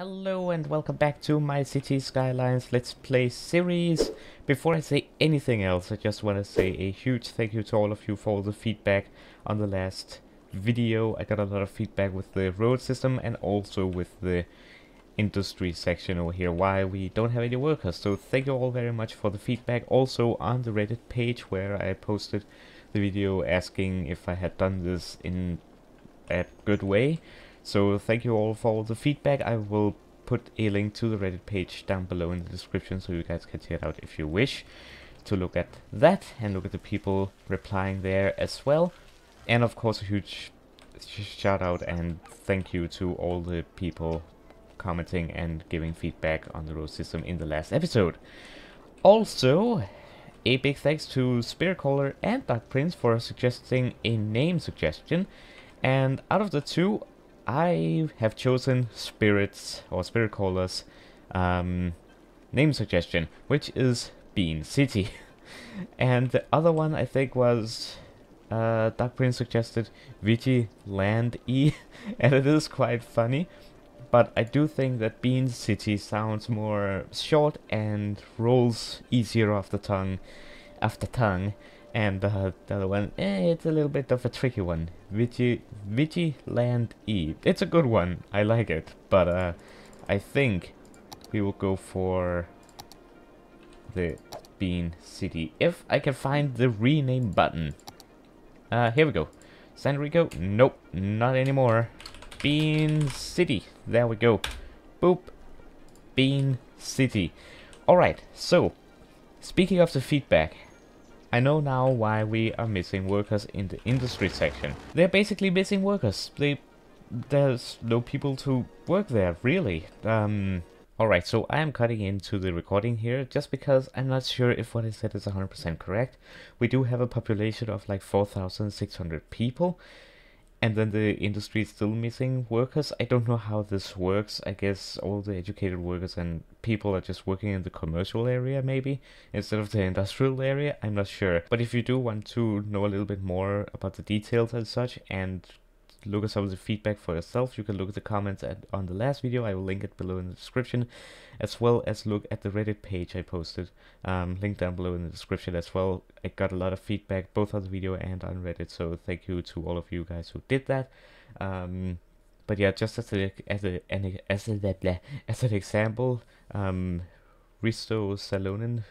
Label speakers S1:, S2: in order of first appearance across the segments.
S1: Hello and welcome back to my Cities Skylines Let's Play series. Before I say anything else, I just want to say a huge thank you to all of you for all the feedback on the last video. I got a lot of feedback with the road system and also with the industry section over here, why we don't have any workers. So thank you all very much for the feedback. Also on the Reddit page where I posted the video asking if I had done this in a good way. So thank you all for all the feedback. I will put a link to the Reddit page down below in the description so you guys can check it out if you wish to look at that and look at the people replying there as well. And of course a huge shout out and thank you to all the people commenting and giving feedback on the road system in the last episode. Also, a big thanks to Spearcaller and Dark Prince for suggesting a name suggestion. And out of the two, I have chosen Spirits or Spirit Caller's um, name suggestion, which is Bean City. and the other one I think was uh, Dark Prince suggested Vigi Land E, and it is quite funny. But I do think that Bean City sounds more short and rolls easier off the tongue, off the tongue, and the other one, eh, it's a little bit of a tricky one. Vigi, Vigiland E. It's a good one. I like it. But uh, I think we will go for the Bean City. If I can find the rename button. Uh, here we go. San Rico? Nope, not anymore. Bean City. There we go. Boop. Bean City. Alright, so, speaking of the feedback, I know now why we are missing workers in the industry section. They're basically missing workers. They, there's no people to work there, really. Um, Alright, so I am cutting into the recording here just because I'm not sure if what I said is 100% correct. We do have a population of like 4,600 people and then the industry is still missing workers. I don't know how this works. I guess all the educated workers and people are just working in the commercial area maybe instead of the industrial area. I'm not sure. But if you do want to know a little bit more about the details and such and look at some of the feedback for yourself. You can look at the comments at, on the last video. I will link it below in the description, as well as look at the Reddit page I posted. Um, link down below in the description as well. I got a lot of feedback both on the video and on Reddit, so thank you to all of you guys who did that. Um, but yeah, just as a as a as a as an example, um, Risto Salonen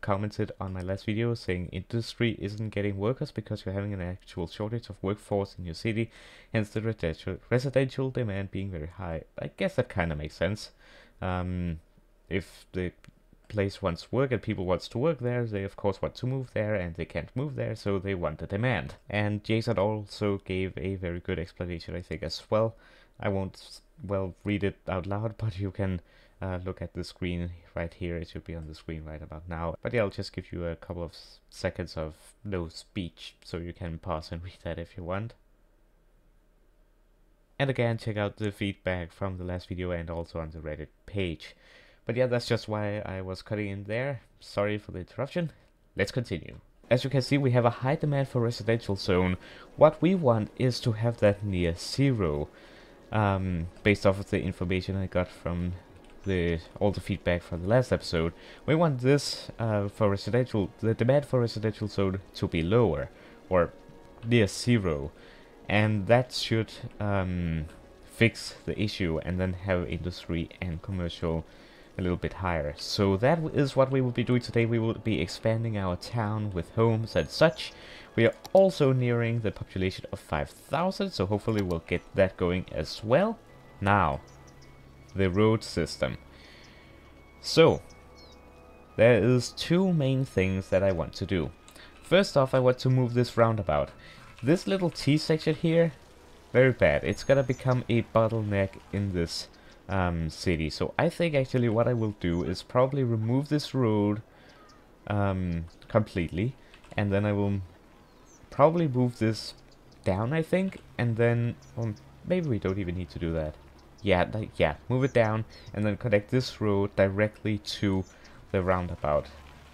S1: commented on my last video saying industry isn't getting workers because you're having an actual shortage of workforce in your city, hence the residential, residential demand being very high. I guess that kind of makes sense. Um, if the place wants work and people wants to work there, they of course want to move there and they can't move there, so they want the demand. And Jason also gave a very good explanation, I think, as well. I won't, well, read it out loud, but you can uh, look at the screen right here. It should be on the screen right about now. But yeah, I'll just give you a couple of seconds of no speech so you can pause and read that if you want. And again, check out the feedback from the last video and also on the Reddit page. But yeah, that's just why I was cutting in there. Sorry for the interruption. Let's continue. As you can see, we have a high demand for residential zone. What we want is to have that near zero. Um, based off of the information I got from the all the feedback from the last episode, we want this uh, for residential, the demand for residential zone to be lower, or near zero, and that should um, fix the issue and then have industry and commercial a little bit higher. So that is what we will be doing today. We will be expanding our town with homes and such. We are also nearing the population of 5,000, so hopefully we'll get that going as well. Now, the road system. So, there is two main things that I want to do. First off, I want to move this roundabout. This little T section here, very bad. It's gonna become a bottleneck in this um, city. So I think actually what I will do is probably remove this road um, completely. And then I will probably move this down, I think. And then, well, maybe we don't even need to do that yeah, yeah, move it down and then connect this road directly to the roundabout.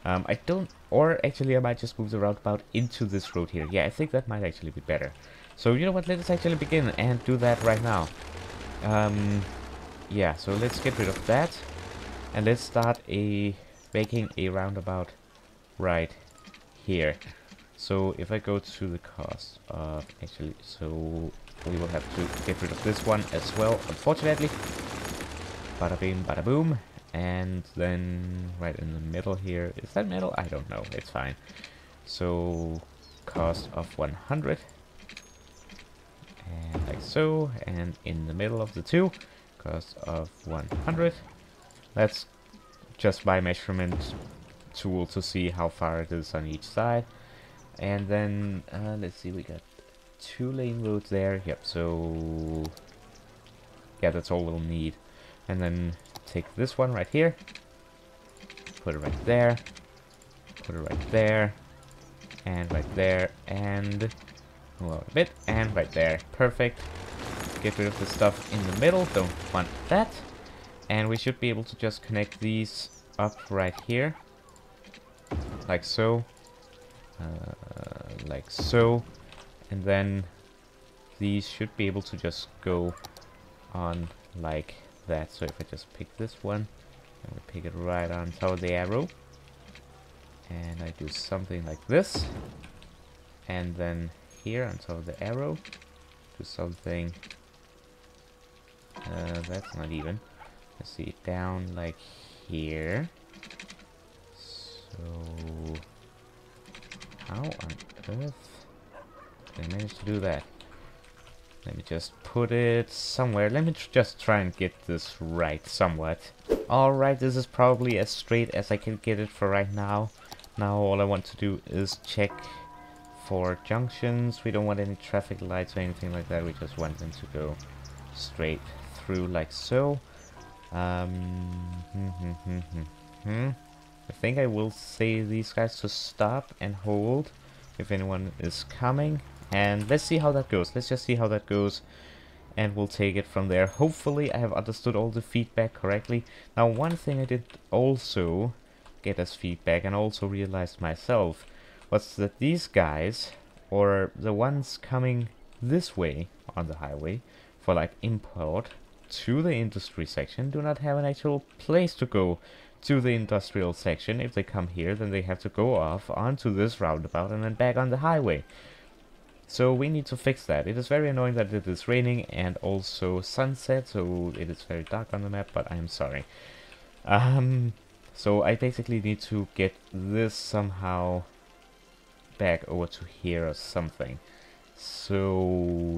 S1: Um, I don't, or actually I might just move the roundabout into this road here. Yeah, I think that might actually be better. So you know what, let us actually begin and do that right now. Um, yeah, so let's get rid of that. And let's start a making a roundabout right here. So if I go to the cost of actually, so we will have to get rid of this one as well, unfortunately. Bada bing, bada boom. And then right in the middle here, is that metal? I don't know, it's fine. So cost of 100 and like so and in the middle of the two cost of 100 that's just by measurement tool to see how far it is on each side and then uh, let's see we got two lane roads there. Yep so yeah that's all we'll need. And then take this one right here. Put it right there. Put it right there. And right there. And a bit. And right there. Perfect. Get rid of the stuff in the middle. Don't want that. And we should be able to just connect these up right here. Like so. Uh, like so and then these should be able to just go on like that. So if I just pick this one and we pick it right on top of the arrow. And I do something like this. And then here on top of the arrow do something uh, that's not even. Let's see down like here. So how on earth I manage to do that let me just put it somewhere. Let me tr just try and get this right somewhat. Alright, this is probably as straight as I can get it for right now. Now all I want to do is check for junctions. We don't want any traffic lights or anything like that. We just want them to go straight through like so. Um, hmm, hmm, hmm, I think I will say these guys to stop and hold if anyone is coming. And let's see how that goes. Let's just see how that goes. And we'll take it from there. Hopefully I have understood all the feedback correctly. Now one thing I did also get as feedback and also realized myself was that these guys, or the ones coming this way on the highway for like import to the industry section do not have an actual place to go to the industrial section. If they come here, then they have to go off onto this roundabout and then back on the highway. So we need to fix that. It is very annoying that it is raining and also sunset, so it is very dark on the map, but I'm sorry. Um, so I basically need to get this somehow back over to here or something. So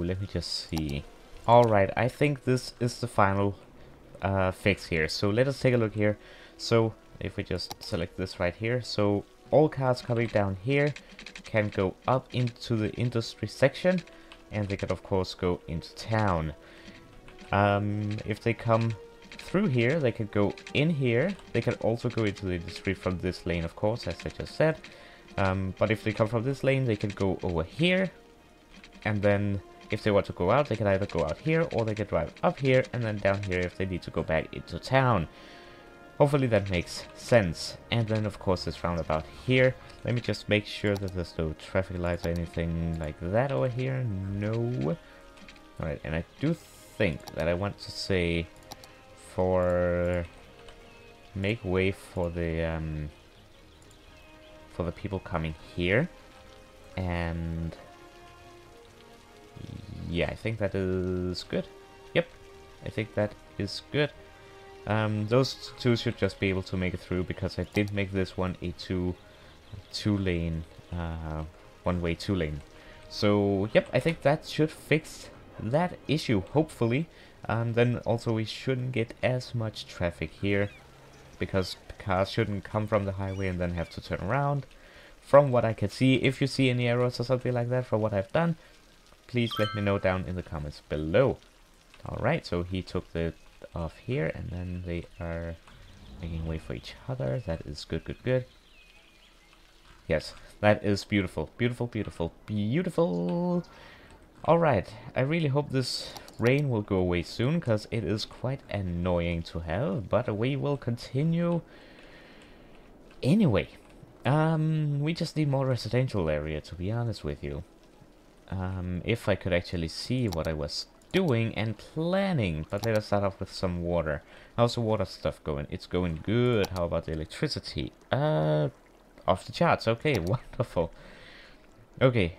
S1: let me just see. Alright, I think this is the final uh, fix here. So let us take a look here. So if we just select this right here. So all cars coming down here can go up into the industry section and they can of course go into town. Um, if they come through here, they can go in here. They can also go into the industry from this lane, of course, as I just said. Um, but if they come from this lane, they can go over here. And then if they want to go out, they can either go out here or they can drive up here and then down here if they need to go back into town. Hopefully that makes sense. And then of course this roundabout here. Let me just make sure that there's no traffic lights or anything like that over here. No. Alright, and I do think that I want to say for make way for the um, for the people coming here and yeah I think that is good yep I think that is good um, those two should just be able to make it through because I did make this one a two two lane uh, one way two lane. So yep I think that should fix that issue hopefully. And then also we shouldn't get as much traffic here because cars shouldn't come from the highway and then have to turn around. From what I can see if you see any errors or something like that for what I've done please let me know down in the comments below. Alright so he took the off here and then they are making way for each other. That is good, good, good. Yes, that is beautiful. Beautiful, beautiful, beautiful. Alright, I really hope this rain will go away soon, because it is quite annoying to have, but we will continue. Anyway, um, we just need more residential area, to be honest with you. Um, if I could actually see what I was doing and planning. But let us start off with some water. How's the water stuff going? It's going good. How about the electricity? Uh, off the charts. Okay, wonderful. Okay,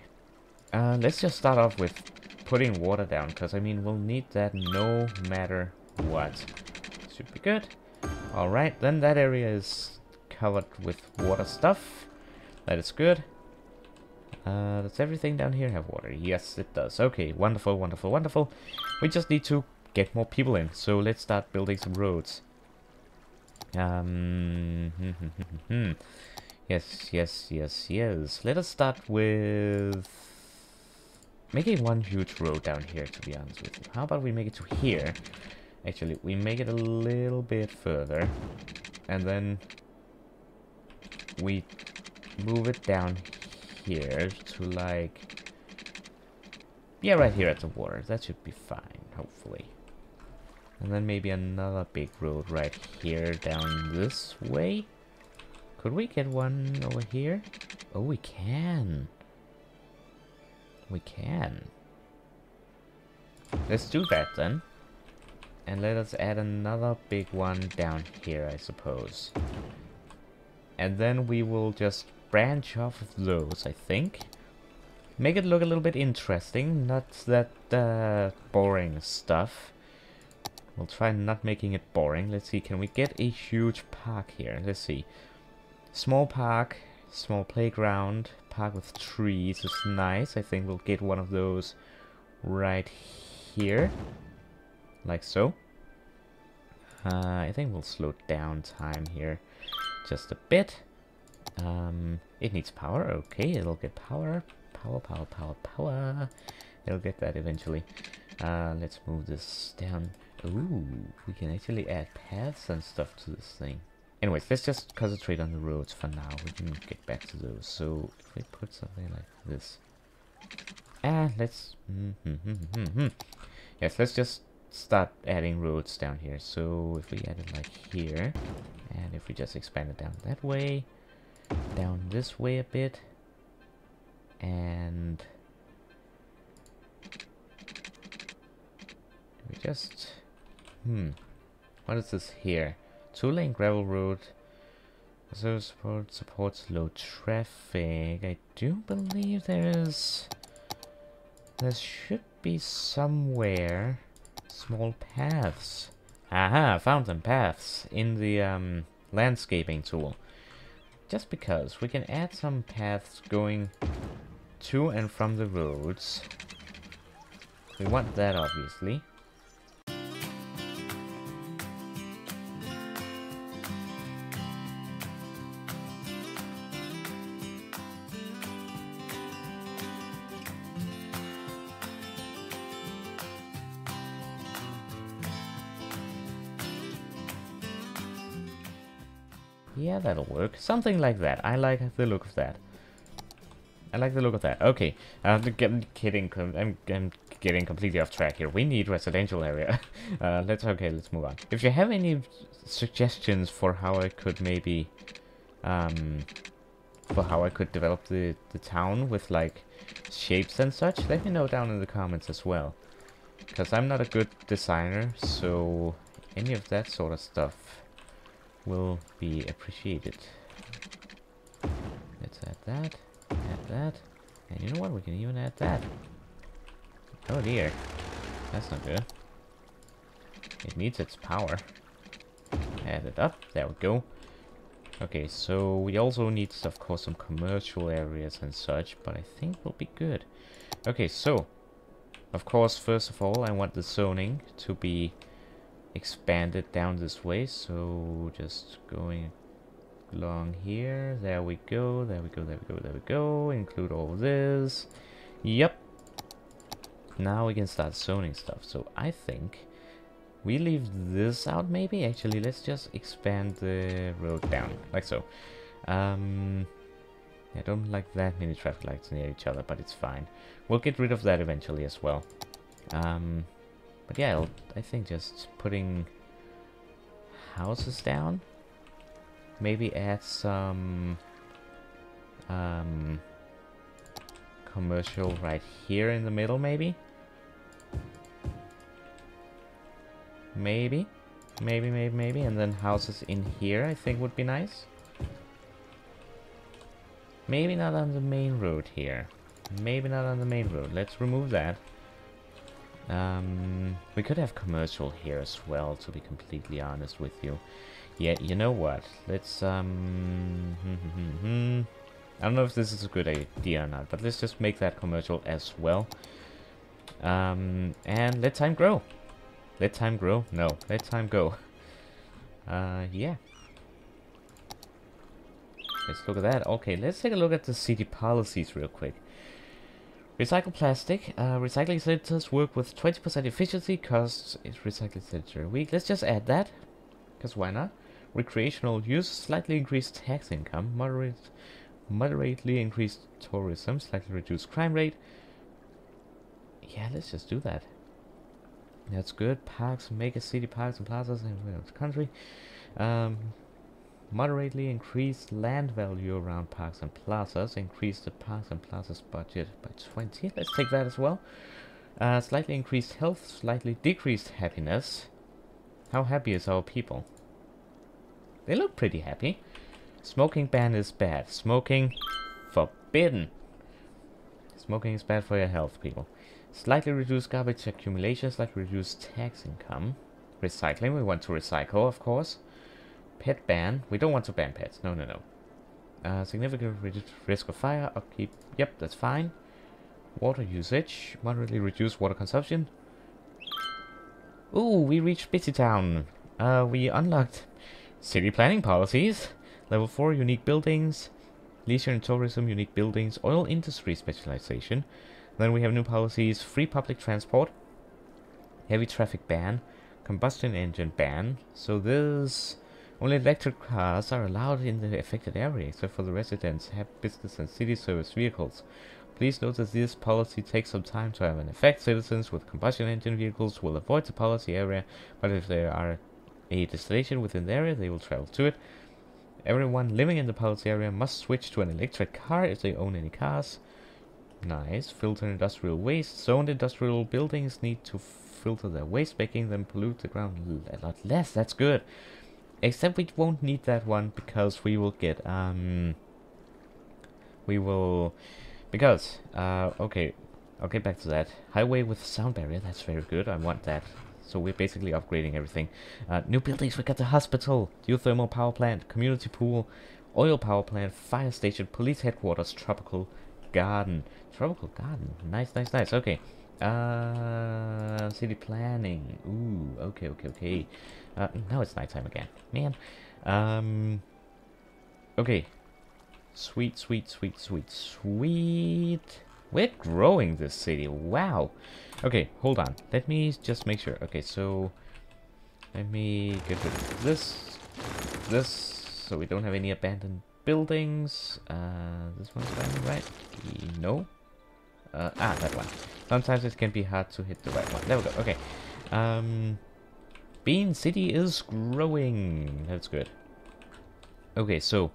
S1: uh, let's just start off with putting water down, because I mean, we'll need that no matter what. Should be good. Alright, then that area is covered with water stuff. That is good. Uh, does everything down here have water? Yes, it does. Okay, wonderful, wonderful, wonderful. We just need to get more people in. So let's start building some roads. Um, yes, yes, yes, yes. Let us start with making one huge road down here, to be honest with you. How about we make it to here? Actually, we make it a little bit further. And then we move it down here to like... Yeah, right here at the water. That should be fine, hopefully. And then maybe another big road right here down this way. Could we get one over here? Oh, we can. We can. Let's do that then. And let us add another big one down here, I suppose. And then we will just branch off of those, I think. Make it look a little bit interesting, not that uh, boring stuff. We'll try not making it boring. Let's see, can we get a huge park here? Let's see. Small park, small playground, park with trees is nice. I think we'll get one of those right here. Like so. Uh, I think we'll slow down time here just a bit. Um, it needs power. Okay, it'll get power. Power, power, power, power. It'll get that eventually. Uh, let's move this down. Ooh, we can actually add paths and stuff to this thing. Anyways, let's just concentrate on the roads for now. We can get back to those. So, if we put something like this. Ah, let's... Mm -hmm, mm -hmm, yes, let's just start adding roads down here. So, if we add it like here, and if we just expand it down that way, down this way a bit, and we just hmm what is this here? Two lane gravel road. So support supports low traffic. I do believe there is there should be somewhere small paths. Aha found paths in the um landscaping tool just because we can add some paths going to and from the roads. We want that obviously. That'll work. Something like that. I like the look of that. I like the look of that. Okay, I'm kidding. I'm, I'm getting completely off track here. We need residential area. uh, let's okay. Let's move on. If you have any suggestions for how I could maybe, um, for how I could develop the the town with like shapes and such, let me know down in the comments as well. Because I'm not a good designer, so any of that sort of stuff will be appreciated. Let's add that, add that, and you know what, we can even add that. Oh dear, that's not good. It needs its power. Add it up, there we go. Okay, so we also need, of course, some commercial areas and such, but I think we'll be good. Okay, so, of course, first of all, I want the zoning to be expanded down this way. So just going along here. There we go there we go there we go there we go. Include all this. Yep now we can start zoning stuff. So I think we leave this out maybe? Actually let's just expand the road down like so. Um I don't like that many traffic lights near each other but it's fine. We'll get rid of that eventually as well. Um but yeah, I'll, think just putting houses down. Maybe add some um, commercial right here in the middle, maybe. Maybe. Maybe, maybe, maybe. And then houses in here, I think would be nice. Maybe not on the main road here. Maybe not on the main road. Let's remove that. Um, we could have commercial here as well, to be completely honest with you. Yeah, you know what? Let's, um... I don't know if this is a good idea or not, but let's just make that commercial as well. Um, and let time grow. Let time grow? No, let time go. Uh, yeah. Let's look at that. Okay, let's take a look at the city policies real quick. Recycle plastic. Uh, recycling centers work with 20% efficiency, costs is recycling center a week. Let's just add that, because why not? Recreational use, slightly increased tax income, moderate, moderately increased tourism, slightly reduced crime rate. Yeah, let's just do that. That's good. Parks, mega city parks and plazas in the country. Um, moderately increase land value around parks and plazas. Increase the parks and plazas budget by 20. Let's take that as well. Uh, slightly increased health, slightly decreased happiness. How happy is our people? They look pretty happy. Smoking ban is bad. Smoking forbidden. Smoking is bad for your health, people. Slightly reduced garbage accumulation, slightly reduced tax income. Recycling, we want to recycle, of course. Pet ban, we don't want to ban pets, no, no, no. Uh, significant risk of fire, upkeep, yep, that's fine. Water usage, moderately reduced water consumption. Ooh, we reached Busy Town. Uh, we unlocked city planning policies. Level 4, unique buildings. Leisure and tourism, unique buildings. Oil industry specialization. Then we have new policies, free public transport, heavy traffic ban, combustion engine ban. So this only electric cars are allowed in the affected area, except for the residents, have business and city service vehicles. Please note that this policy takes some time to have an effect. Citizens with combustion engine vehicles will avoid the policy area, but if there are a destination within the area, they will travel to it. Everyone living in the policy area must switch to an electric car if they own any cars. Nice. Filter industrial waste. Zoned industrial buildings need to filter their waste, making them pollute the ground a lot less. That's good. Except we won't need that one because we will get, um... We will... Because, uh, okay. I'll get back to that. Highway with sound barrier. That's very good. I want that. So we're basically upgrading everything. Uh, new buildings. We got the hospital, geothermal power plant, community pool, oil power plant, fire station, police headquarters, tropical garden. Tropical garden. Nice, nice, nice. Okay. Uh, city planning. Ooh, okay, okay, okay. Uh, now it's nighttime again. Man. Um, okay. Sweet, sweet, sweet, sweet, sweet. We're growing this city. Wow. Okay, hold on. Let me just make sure. Okay, so let me get rid of this, this, so we don't have any abandoned buildings. Uh, this one's abandoned, right? No. Uh, ah, that one. Sometimes it can be hard to hit the right one. There we go. Okay. Um, Bean City is growing. That's good. Okay, so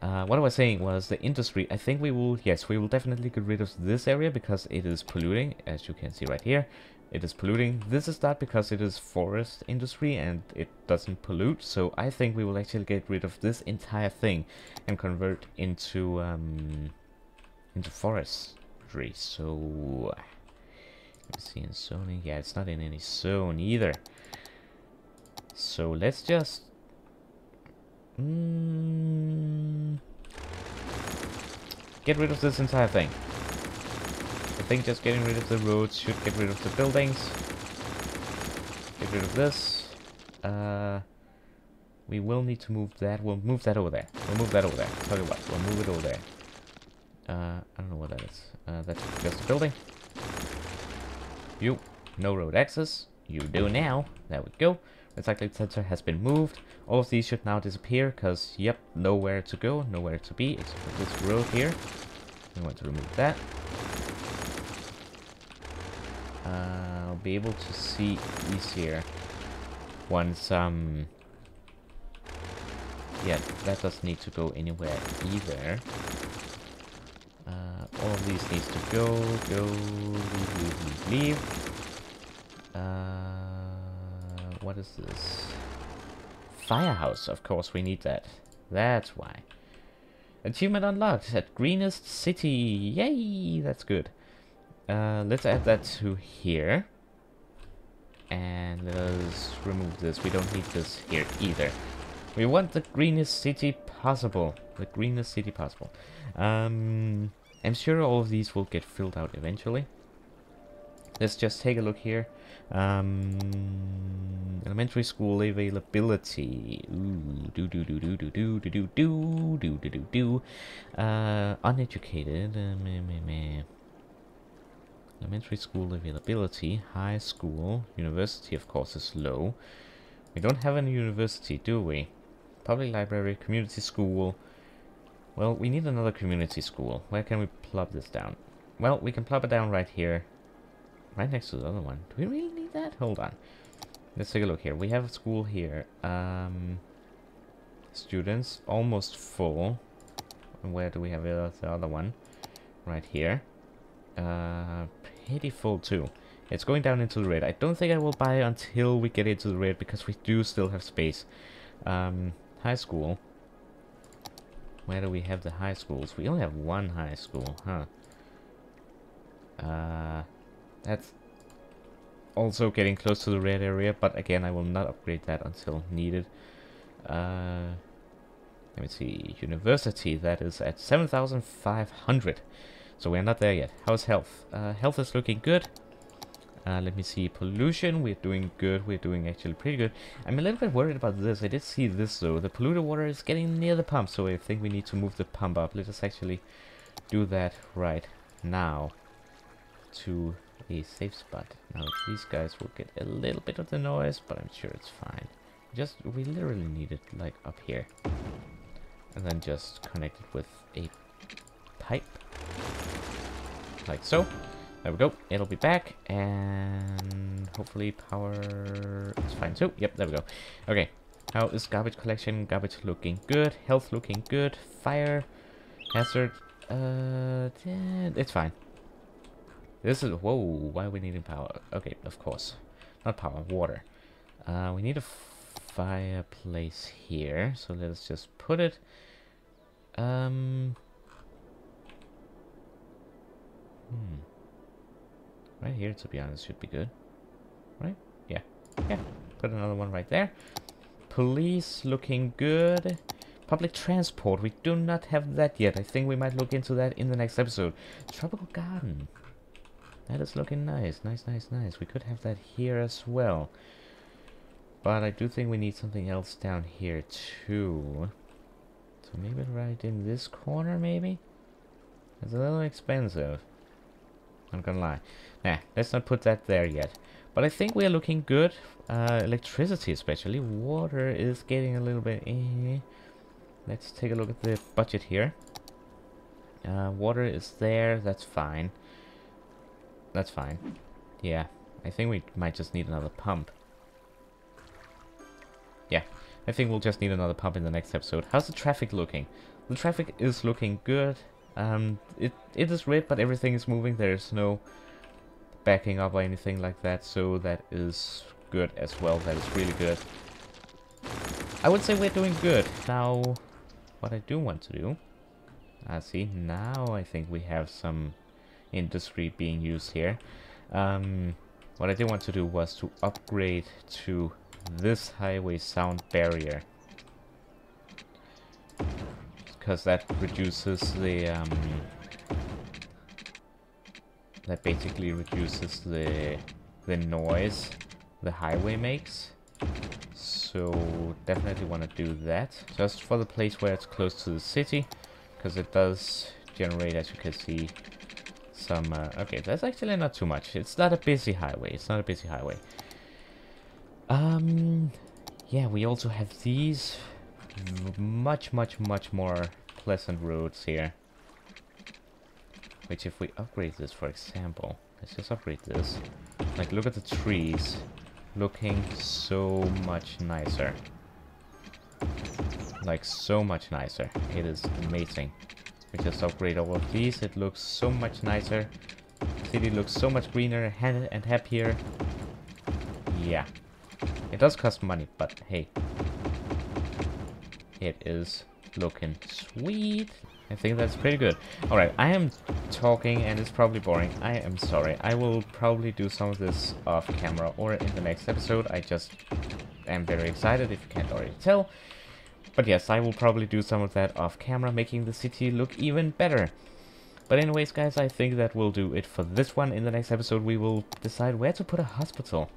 S1: uh, what I was saying was the industry. I think we will, yes, we will definitely get rid of this area because it is polluting, as you can see right here. It is polluting. This is not because it is forest industry and it doesn't pollute. So I think we will actually get rid of this entire thing and convert into um, into forest factory, so... Let's see in. Yeah, it's not in any zone either. So let's just... Mm, get rid of this entire thing. I think just getting rid of the roads should get rid of the buildings. Get rid of this. Uh, we will need to move that. We'll move that over there. We'll move that over there. Tell you what, we'll move it over there. Uh, I don't know what that is. Uh, that's just a building. You, no road access. You do now. There we go. Recycling center has been moved. All of these should now disappear because, yep, nowhere to go, nowhere to be except for this road here. We want to remove that. Uh, I'll be able to see easier once, um... Yeah, that doesn't need to go anywhere either all of these needs to go, go, leave, leave, leave, leave. Uh, what is this? Firehouse, of course, we need that. That's why. Achievement unlocked at Greenest City. Yay, that's good. Uh, let's add that to here. And let us remove this. We don't need this here either. We want the greenest city possible. The greenest city possible. Um, I'm sure all of these will get filled out eventually. Let's just take a look here. Um, elementary school availability. Ooh, do do do do do do do do do do do do. Uh, uneducated. Uh, meh, meh, meh. Elementary school availability. High school. University, of course, is low. We don't have any university, do we? Public library, community school. Well, we need another community school. Where can we plop this down? Well, we can plop it down right here. Right next to the other one. Do we really need that? Hold on. Let's take a look here. We have a school here. Um, students, almost full. Where do we have the other one? Right here. Uh, pretty full too. It's going down into the red. I don't think I will buy until we get into the red because we do still have space. Um, high school. Where do we have the high schools? We only have one high school, huh? Uh, that's also getting close to the red area, but again, I will not upgrade that until needed. Uh, let me see, university, that is at 7,500. So we're not there yet. How's health? Uh, health is looking good. Uh, let me see, pollution, we're doing good, we're doing actually pretty good. I'm a little bit worried about this, I did see this though, the polluted water is getting near the pump, so I think we need to move the pump up. Let us actually do that right now to a safe spot. Now these guys will get a little bit of the noise, but I'm sure it's fine. Just, we literally need it like up here. And then just connect it with a pipe. Like so. There we go. It'll be back, and hopefully power is fine too. Yep, there we go. Okay, how is garbage collection? Garbage looking good. Health looking good. Fire, hazard, uh, it's fine. This is, whoa, why are we needing power? Okay, of course. Not power, water. Uh, we need a fireplace here, so let's just put it. Um, hmm. Right here, to be honest, should be good. Right? Yeah. Yeah. Put another one right there. Police looking good. Public transport. We do not have that yet. I think we might look into that in the next episode. Tropical garden. That is looking nice. Nice, nice, nice. We could have that here as well. But I do think we need something else down here too. So maybe right in this corner, maybe? It's a little expensive. I'm gonna lie. Nah, let's not put that there yet. But I think we are looking good. Uh, electricity especially. Water is getting a little bit... Eh. Let's take a look at the budget here. Uh, water is there. That's fine. That's fine. Yeah. I think we might just need another pump. Yeah. I think we'll just need another pump in the next episode. How's the traffic looking? The traffic is looking good. Um, it, it is red, but everything is moving. There's no backing up or anything like that, so that is good as well. That is really good. I would say we're doing good. Now, what I do want to do... I see, now I think we have some industry being used here. Um, what I did want to do was to upgrade to this highway sound barrier. Because that reduces the um, that basically reduces the the noise the highway makes. So definitely want to do that. Just for the place where it's close to the city. Because it does generate, as you can see, some... Uh, okay, that's actually not too much. It's not a busy highway. It's not a busy highway. Um, yeah, we also have these much, much, much more pleasant routes here. Which if we upgrade this, for example, let's just upgrade this. Like, look at the trees. Looking so much nicer. Like, so much nicer. It is amazing. We just upgrade all of these. It looks so much nicer. City looks so much greener and happier. Yeah. It does cost money, but hey. It is looking sweet. I think that's pretty good. Alright, I am talking and it's probably boring. I am sorry. I will probably do some of this off camera or in the next episode. I just am very excited if you can't already tell. But yes, I will probably do some of that off camera, making the city look even better. But anyways, guys, I think that will do it for this one. In the next episode, we will decide where to put a hospital.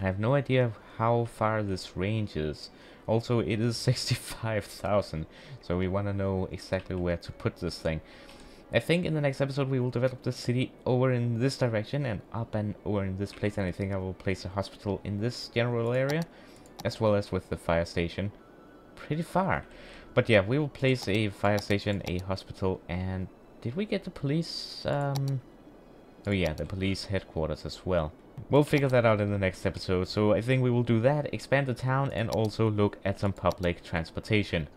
S1: I have no idea how far this range is. Also, it is 65,000, so we want to know exactly where to put this thing. I think in the next episode we will develop the city over in this direction and up and over in this place and I think I will place a hospital in this general area as well as with the fire station pretty far. But yeah, we will place a fire station, a hospital and did we get the police? Um, oh yeah, the police headquarters as well. We'll figure that out in the next episode, so I think we will do that, expand the town, and also look at some public transportation.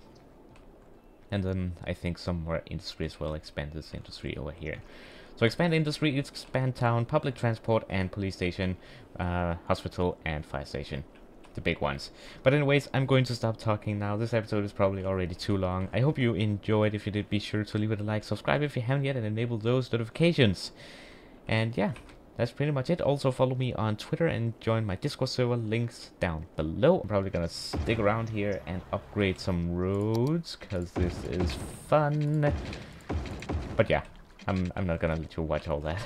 S1: And then I think some more industry as well, expand this industry over here. So expand industry, expand town, public transport, and police station, uh, hospital, and fire station. The big ones. But anyways, I'm going to stop talking now. This episode is probably already too long. I hope you enjoyed. If you did, be sure to leave it a like, subscribe if you haven't yet, and enable those notifications. And yeah, that's pretty much it. Also follow me on Twitter and join my Discord server, links down below. I'm probably gonna stick around here and upgrade some roads, because this is fun. But yeah, I'm, I'm not gonna let you watch all that.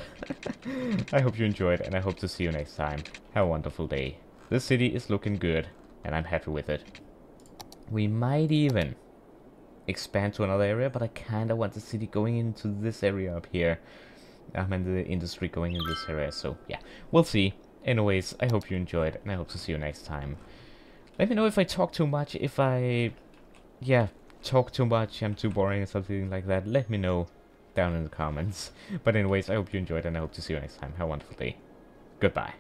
S1: I hope you enjoyed, and I hope to see you next time. Have a wonderful day. This city is looking good, and I'm happy with it. We might even expand to another area, but I kinda want the city going into this area up here. I'm in the industry going in this area, so yeah, we'll see. Anyways, I hope you enjoyed, and I hope to see you next time. Let me know if I talk too much, if I, yeah, talk too much, I'm too boring or something like that. Let me know down in the comments. But anyways, I hope you enjoyed, and I hope to see you next time. Have a wonderful day. Goodbye.